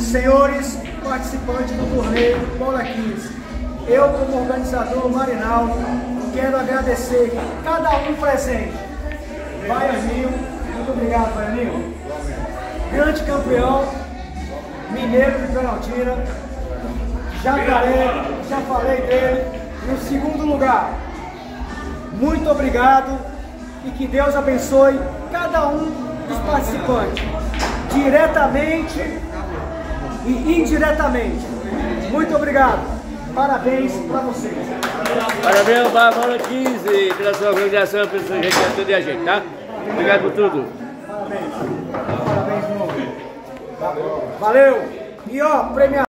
Senhores participantes do torneio Bola 15, eu como organizador Marinaldo quero agradecer cada um presente. Baianinho, muito obrigado Baianinho. Grande campeão, mineiro de Penaltina, Jacaré, já falei dele. E o segundo lugar, muito obrigado e que Deus abençoe cada um dos participantes, diretamente e indiretamente. Muito obrigado. Parabéns para vocês. Parabéns para a Bola 15 pela sua organização, pelo seu jeito de atender a gente, tá? Obrigado por tudo. Parabéns. Parabéns, irmão. Valeu. E ó, premiação.